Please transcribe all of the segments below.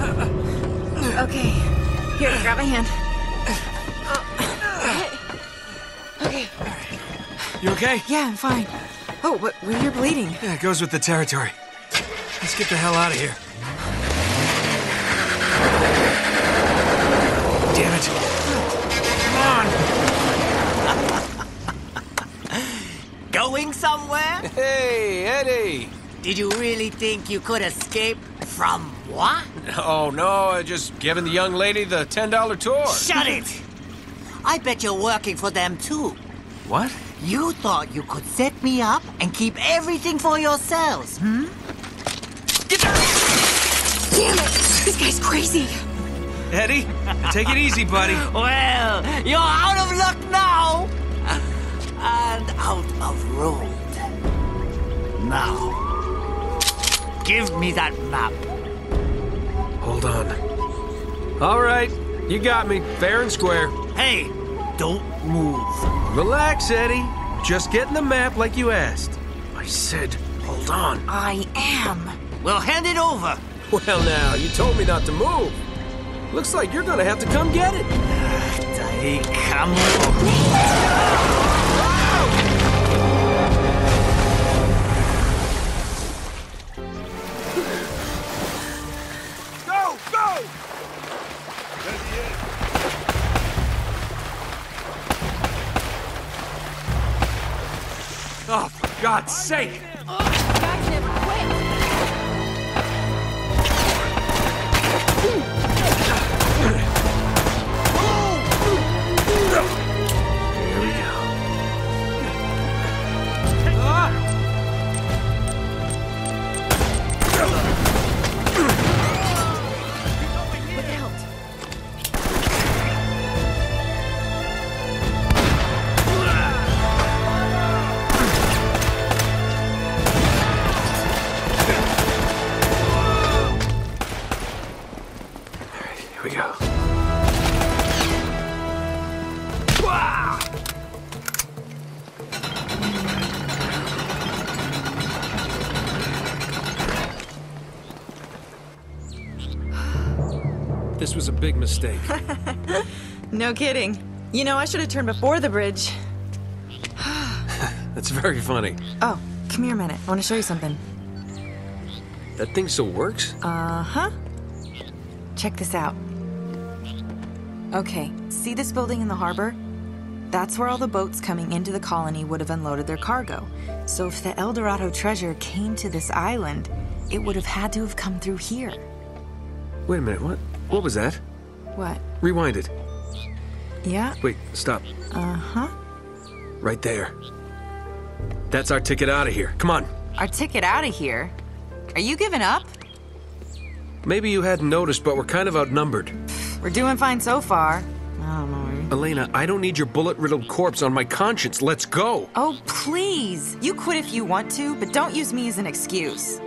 Okay. Here, grab my hand. Oh, okay. You okay? Yeah, I'm fine. Oh, but well, you're bleeding. Yeah, it goes with the territory. Let's get the hell out of here. Damn it. Come on. Going somewhere? Hey, Eddie. Did you really think you could escape from what? Oh, no, I just giving the young lady the $10 tour. Shut it! I bet you're working for them too. What? You thought you could set me up and keep everything for yourselves, hmm? Damn it! This guy's crazy. Eddie, take it easy, buddy. Well, you're out of luck now! And out of road. Now, give me that map. Hold on. All right, you got me, fair and square. Hey, don't move. Relax, Eddie. Just getting the map like you asked. I said, hold on. I am. Well, hand it over. Well, now, you told me not to move. Looks like you're gonna have to come get it. Dai, come God's sake! Big mistake. No kidding. You know, I should have turned before the bridge. That's very funny. Oh, come here a minute. I want to show you something. That thing still works? Uh huh. Check this out. Okay, see this building in the harbor? That's where all the boats coming into the colony would have unloaded their cargo. So if the El Dorado treasure came to this island, it would have had to have come through here. Wait a minute, what? What was that? What? Rewind it. Yeah? Wait, stop. Uh huh. Right there. That's our ticket out of here. Come on. Our ticket out of here? Are you giving up? Maybe you hadn't noticed, but we're kind of outnumbered. We're doing fine so far. I don't. Elena, I don't need your bullet riddled corpse on my conscience. Let's go. Oh, please. You quit if you want to, but don't use me as an excuse.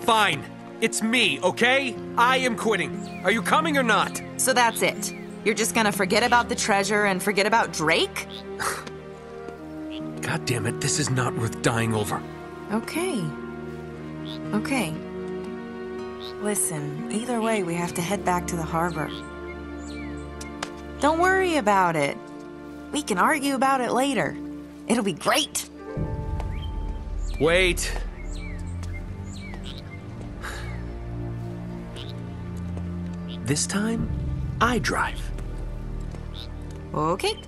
Fine. It's me, okay? I am quitting. Are you coming or not? So that's it. You're just gonna forget about the treasure and forget about Drake? God damn it, this is not worth dying over. Okay. Okay. Listen, either way, we have to head back to the harbor. Don't worry about it. We can argue about it later. It'll be great. Wait. This time, I drive. Okay.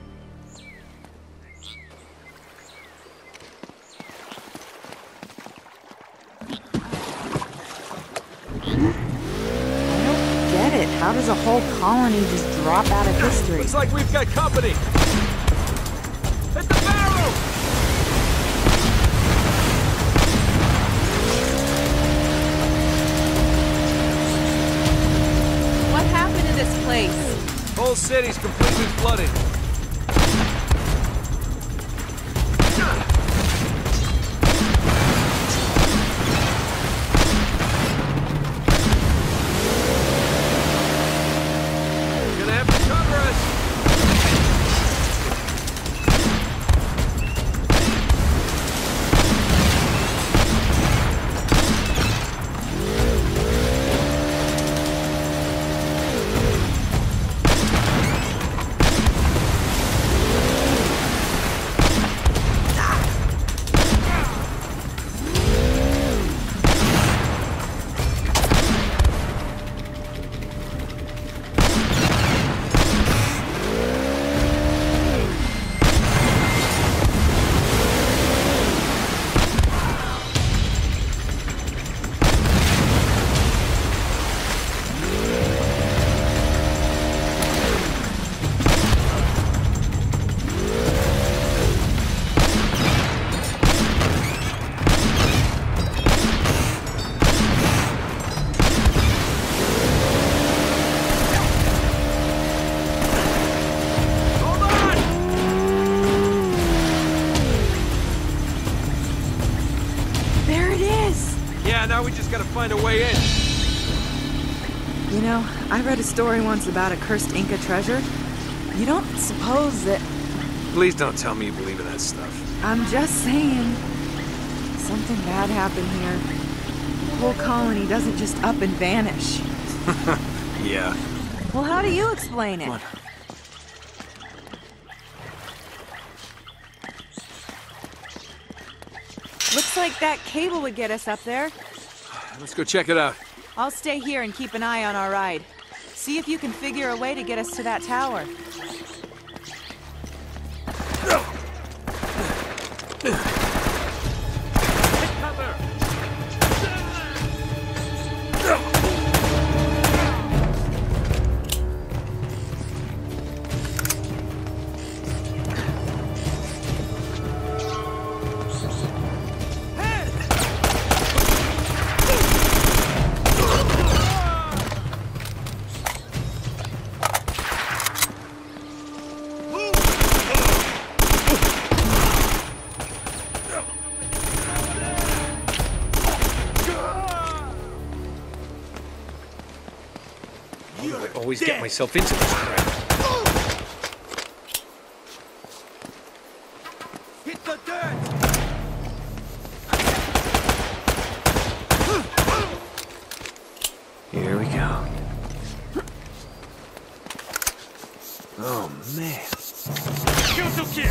I don't Get it? How does a whole colony just drop out of history? Looks like we've got company. Whole city's completely flooded. Way in. You know, I read a story once about a cursed Inca treasure. You don't suppose that. Please don't tell me you believe in that stuff. I'm just saying. Something bad happened here. The whole colony doesn't just up and vanish. Yeah. Well, how do you explain it? Looks like that cable would get us up there. Let's go check it out. I'll stay here and keep an eye on our ride. See if you can figure a way to get us to that tower. Why do I always get myself into this crap? Hit the dirt! Here we go. Oh, man. Okay.